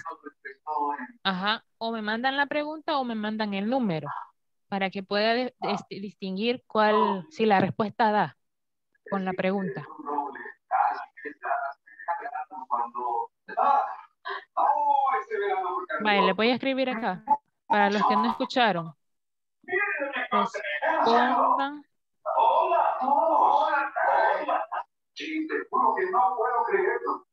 Ajá, o me mandan la pregunta o me mandan el número para que pueda este, distinguir cuál, si la respuesta da con la pregunta. Vale, le voy a escribir acá. Para los que no escucharon. Sí, te juro que no puedo creerlo.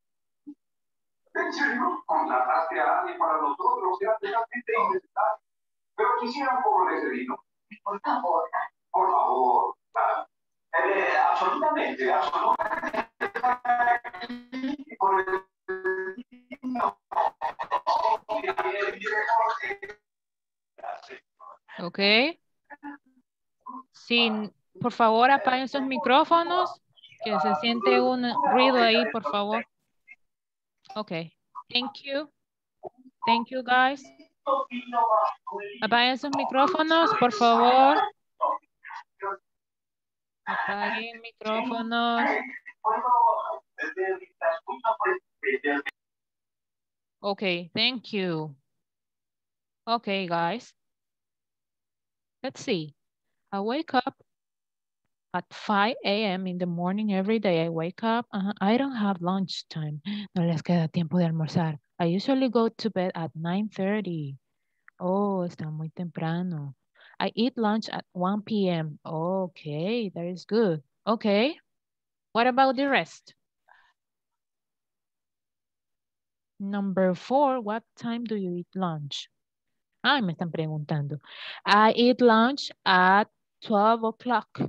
En serio, contrataste a alguien para nosotros, era totalmente innecesario. Pero quisiera un poco de ese vino. Por favor. Por favor. Eh, absolutamente, absolutamente. Por el- No. Ok. Sin, por favor, apaguen sus micrófonos. Que se siente un ruido ahí, por favor. Ok. Thank you. Thank you, guys. Apaguen sus micrófonos, por favor. Apaguen micrófonos. Okay, thank you. Okay, guys. Let's see. I wake up at 5 a.m. in the morning every day. I wake up. uh, I don't have lunch time. No les queda tiempo de almorzar. I usually go to bed at 9.30. Oh, está muy temprano. I eat lunch at 1 p.m. Okay, that is good. Okay. What about the rest? Number four, what time do you eat lunch? Ay, me están preguntando. I eat lunch at 12 o'clock.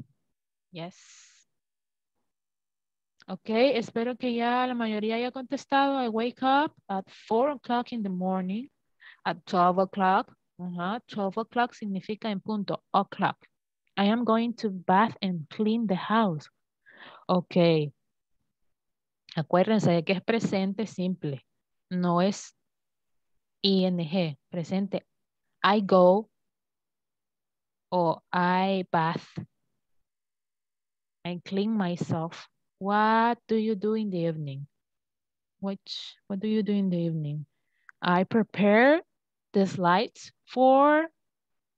Yes. Ok, espero que ya la mayoría haya contestado. I wake up at 4 o'clock in the morning. At 12 o'clock. Ajá, 12 o'clock significa en punto. O'clock. I am going to bath and clean the house. Ok. Acuérdense de que es presente simple. No es ing. Presente. I go or I bath. I clean myself. What do you do in the evening? Which, what do you do in the evening? I prepare the slides for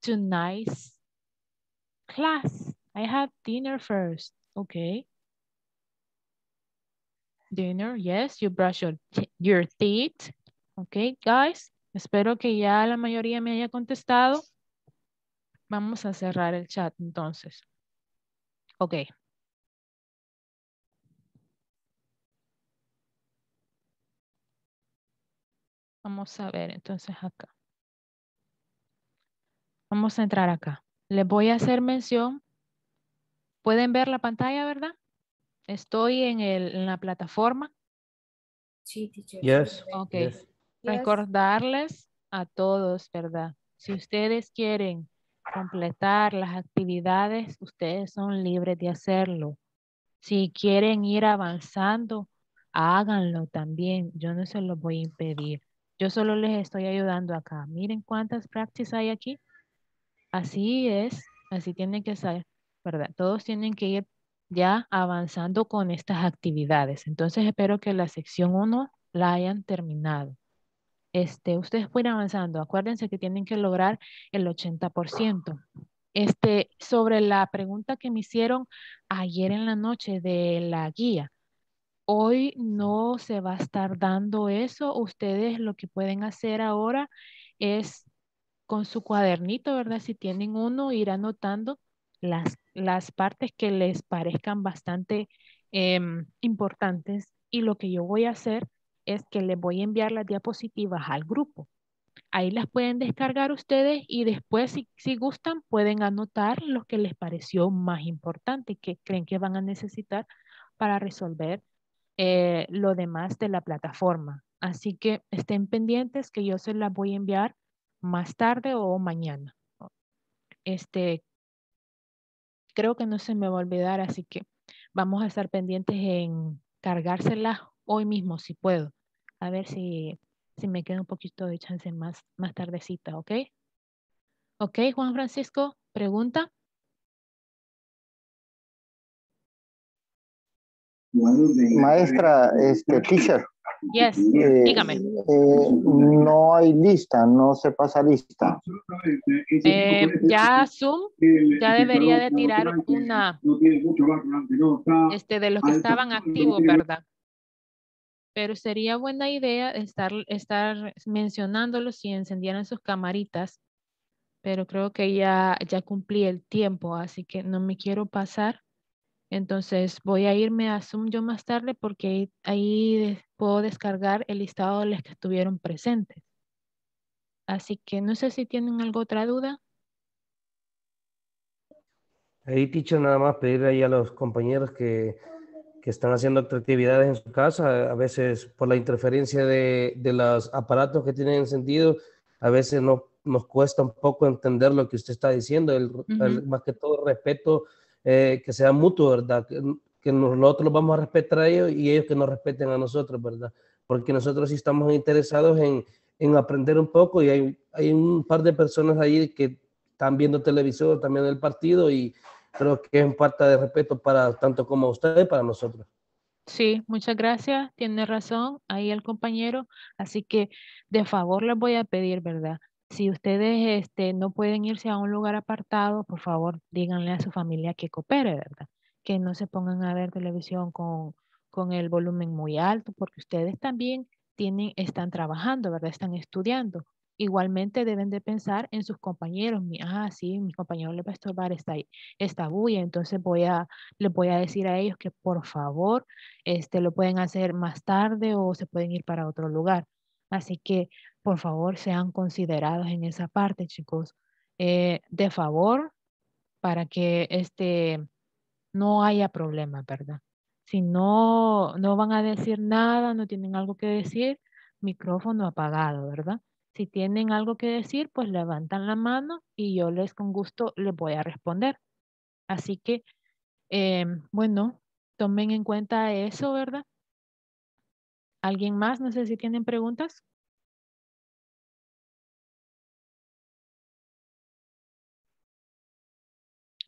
tonight's class. I have dinner first. Okay. Dinner, yes, you brush your, your teeth. Okay, guys. Espero que ya la mayoría me haya contestado. Vamos a cerrar el chat entonces. Ok. Vamos a ver entonces acá. Vamos a entrar acá. Les voy a hacer mención. Pueden ver la pantalla, ¿verdad? Estoy en, el, en la plataforma. Sí, teacher. Yes. Ok. yes. Recordarles a todos, ¿verdad? Si ustedes quieren completar las actividades, ustedes son libres de hacerlo. Si quieren ir avanzando, háganlo también. Yo no se los voy a impedir. Yo solo les estoy ayudando acá. Miren cuántas practices hay aquí. Así es, así tiene que ser, ¿verdad? Todos tienen que ir ya avanzando con estas actividades. Entonces espero que la sección 1 la hayan terminado. Este, ustedes pueden avanzando. Acuérdense que tienen que lograr el 80%. Este, sobre la pregunta que me hicieron ayer en la noche de la guía, hoy no se va a estar dando eso. Ustedes lo que pueden hacer ahora es con su cuadernito, ¿verdad? Si tienen uno, ir anotando las, las partes que les parezcan bastante em, importantes. Y lo que yo voy a hacer es que les voy a enviar las diapositivas al grupo. Ahí las pueden descargar ustedes y después, si, si gustan, pueden anotar lo que les pareció más importante, que creen que van a necesitar para resolver eh, lo demás de la plataforma. Así que estén pendientes que yo se las voy a enviar más tarde o mañana. Este, creo que no se me va a olvidar, así que vamos a estar pendientes en cargárselas hoy mismo si puedo. A ver si, si me queda un poquito de chance más, más tardecita, ¿ok? Ok, Juan Francisco, pregunta. Maestra, este, teacher. Yes, eh, dígame. eh, no hay lista, no se pasa lista. Eh, ya Zoom ya debería de tirar una este, de los que estaban activos, ¿verdad? Pero sería buena idea estar, estar mencionándolos si encendieran sus camaritas. Pero creo que ya, ya cumplí el tiempo, así que no me quiero pasar. Entonces voy a irme a Zoom yo más tarde porque ahí puedo descargar el listado de los que estuvieron presentes. Así que no sé si tienen alguna otra duda. Ahí, teacher, nada más pedirle ahí a los compañeros que, que están haciendo actividades en su casa, a veces por la interferencia de, de los aparatos que tienen encendido, a veces no, nos cuesta un poco entender lo que usted está diciendo, el, el- Ujú. más que todo respeto eh, que sea mutuo, ¿verdad? Que, que nosotros vamos a respetar a ellos y ellos que nos respeten a nosotros, ¿verdad? Porque nosotros sí estamos interesados en, en aprender un poco y hay, hay un par de personas ahí que están viendo televisión, también el partido y creo que es falta de respeto para tanto como ustedes para nosotros. Sí, muchas gracias. Tiene razón ahí el compañero. Así que de favor les voy a pedir, ¿verdad? Si ustedes este, no pueden irse a un lugar apartado, por favor, díganle a su familia que coopere, ¿verdad? Que no se pongan a ver televisión con, con el volumen muy alto, porque ustedes también tienen, están trabajando, ¿verdad? Están estudiando. Igualmente deben de pensar en sus compañeros. Ah, sí, mi compañero le va a estorbar esta, esta bulla, entonces voy a, les voy a decir a ellos que por favor este, lo pueden hacer más tarde o se pueden ir para otro lugar. Así que, por favor, sean considerados en esa parte, chicos. Eh, de favor, para que este, no haya problema, ¿verdad? Si no, no van a decir nada, no tienen algo que decir, micrófono apagado, ¿verdad? Si tienen algo que decir, pues levantan la mano y yo les con gusto les voy a responder. Así que, em, bueno, tomen en cuenta eso, ¿verdad? ¿Alguien más? No sé si tienen preguntas.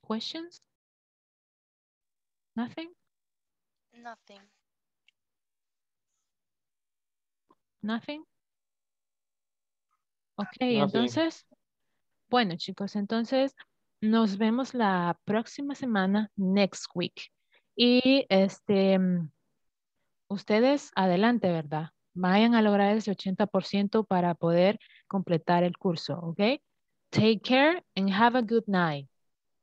Questions? Nothing? Nothing. Nothing? Ok, Nothing. entonces, bueno chicos, entonces nos vemos la próxima semana, next week. Y este, ustedes adelante, ¿verdad? Vayan a lograr ese 80% para poder completar el curso, ¿ok? Take care and have a good night.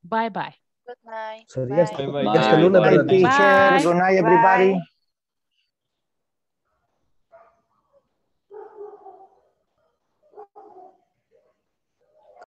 Bye bye. Good night. Hasta, Bye. Bye, teacher. Bye. Good night, everybody.